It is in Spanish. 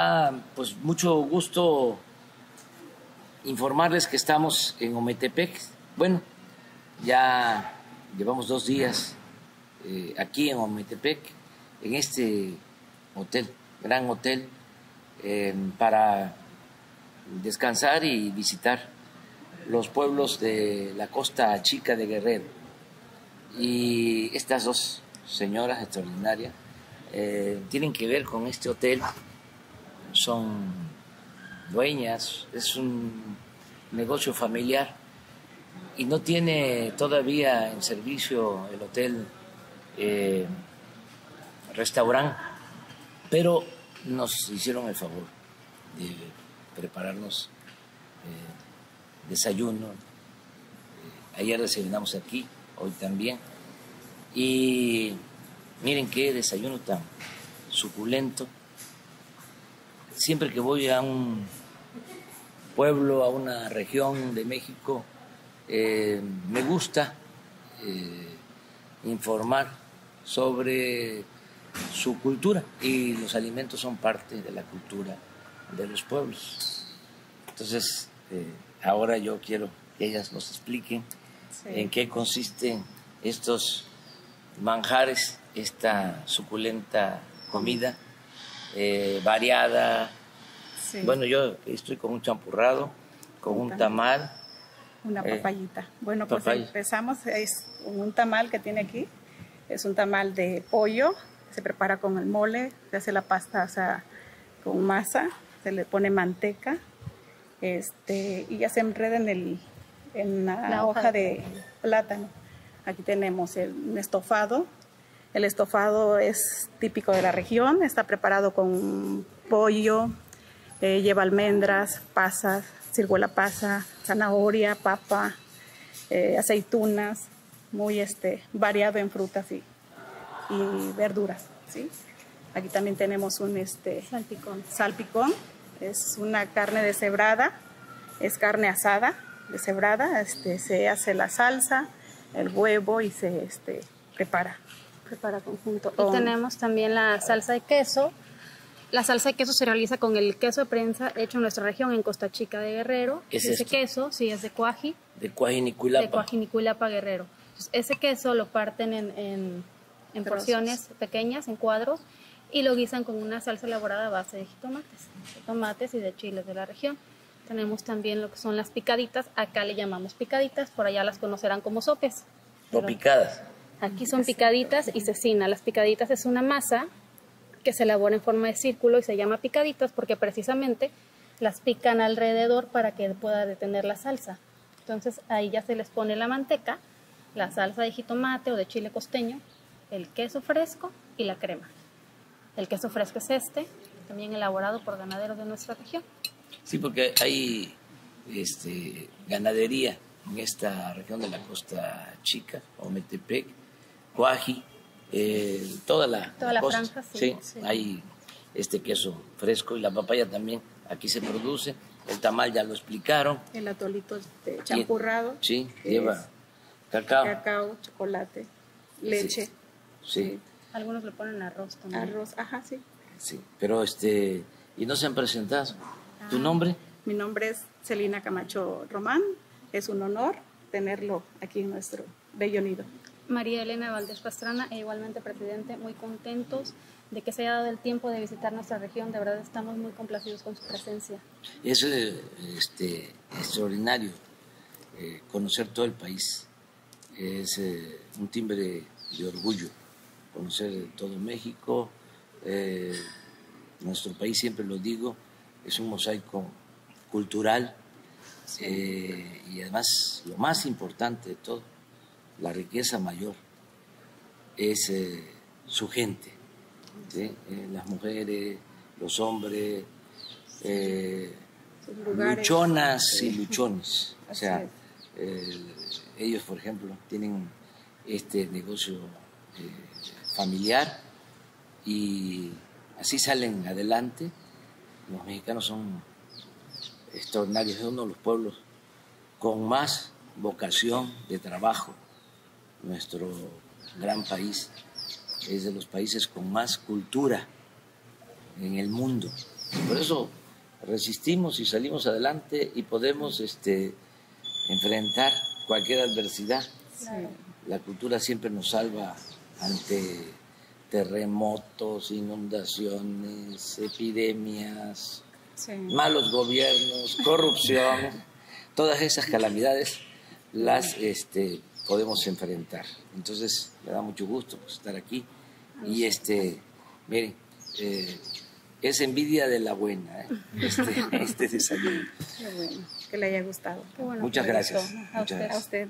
Ah, pues mucho gusto informarles que estamos en Ometepec. Bueno, ya llevamos dos días eh, aquí en Ometepec, en este hotel, gran hotel, eh, para descansar y visitar los pueblos de la costa chica de Guerrero. Y estas dos señoras extraordinarias eh, tienen que ver con este hotel, son dueñas, es un negocio familiar y no tiene todavía en servicio el hotel eh, restaurante, pero nos hicieron el favor de prepararnos eh, desayuno. Eh, ayer desayunamos aquí, hoy también. Y miren qué desayuno tan suculento. Siempre que voy a un pueblo, a una región de México, eh, me gusta informar sobre su cultura y los alimentos son parte de la cultura de los pueblos. Entonces, eh, ahora yo quiero que ellas nos expliquen en qué consisten estos manjares, esta suculenta comida eh, variada. Bueno, yo estoy con un champurrado, con un, tamal. Una eh, papayita. bueno, pues empezamos, es un tamal que tiene aquí, es un tamal de pollo, se prepara con el mole, se hace la pasta o sea, con masa, se le pone manteca este, y ya se enreda en, el, en la, hoja de plátano. Aquí tenemos el estofado. El estofado es típico de la región, está preparado con pollo, eh, lleva almendras, pasas, ciruela pasa, zanahoria, papa, eh, aceitunas, muy este, variado en frutas y, y verduras. ¿sí? Aquí también tenemos un este, salpicón. salpicón, es una carne deshebrada, es carne asada, deshebrada, este, se hace la salsa, el huevo y se este, prepara. Prepara conjunto. Y tenemos también la salsa de queso. La salsa de queso se realiza con el queso de prensa hecho en nuestra región, en Costa Chica de Guerrero. ¿Qué es ese queso, sí, es de cuaji. De cuajiniculapa. De cuajiniculapa Guerrero. ese queso lo parten en, en porciones pequeñas, en cuadros, y lo guisan con una salsa elaborada a base de jitomates, de tomates y de chiles de la región. Tenemos también lo que son las picaditas, acá le llamamos picaditas, por allá las conocerán como sopes. O picadas. Aquí son picaditas y cecina. Las picaditas es una masa que se elabora en forma de círculo y se llama picaditas porque precisamente las pican alrededor para que pueda detener la salsa. Entonces ahí ya se les pone la manteca, la salsa de jitomate o de chile costeño, el queso fresco y la crema. El queso fresco es este, también elaborado por ganaderos de nuestra región. Sí, porque hay este, ganadería en esta región de la Costa Chica, Ometepec, Cuaji, eh, toda la, toda la, franja, sí, Hay este queso fresco y la papaya también aquí se produce. El tamal ya lo explicaron. El atolito de champurrado. Sí, lleva cacao. Cacao, chocolate, leche. sí. Algunos le ponen arroz también. Arroz, ajá, sí. Sí, pero este, y no se han presentado. ¿Tu ah, nombre? Mi nombre es Celina Camacho Román. Es un honor tenerlo aquí en nuestro bello nido. María Elena Valdés Pastrana e igualmente presidente, muy contentos de que se haya dado el tiempo de visitar nuestra región. De verdad estamos muy complacidos con su presencia. Es este, extraordinario eh, conocer todo el país. Es eh, un timbre de orgullo conocer todo México. Eh, nuestro país, siempre lo digo, es un mosaico cultural y además lo más importante de todo, la riqueza mayor, es eh, su gente, las mujeres, los hombres, luchonas y luchones. O sea, ellos, por ejemplo, tienen este negocio familiar y así salen adelante. Los mexicanos son extraordinarios, es uno de los pueblos con más vocación de trabajo. Nuestro gran país es de los países con más cultura en el mundo. Por eso resistimos y salimos adelante y podemos este, enfrentar cualquier adversidad. La cultura siempre nos salva ante terremotos, inundaciones, epidemias, malos gobiernos, corrupción, todas esas calamidades las este, podemos enfrentar. Entonces, me da mucho gusto pues, estar aquí. Y este, miren, eh, es envidia de la buena, ¿eh? este, este desayuno. Qué bueno, que le haya gustado. Muchas gracias. A usted.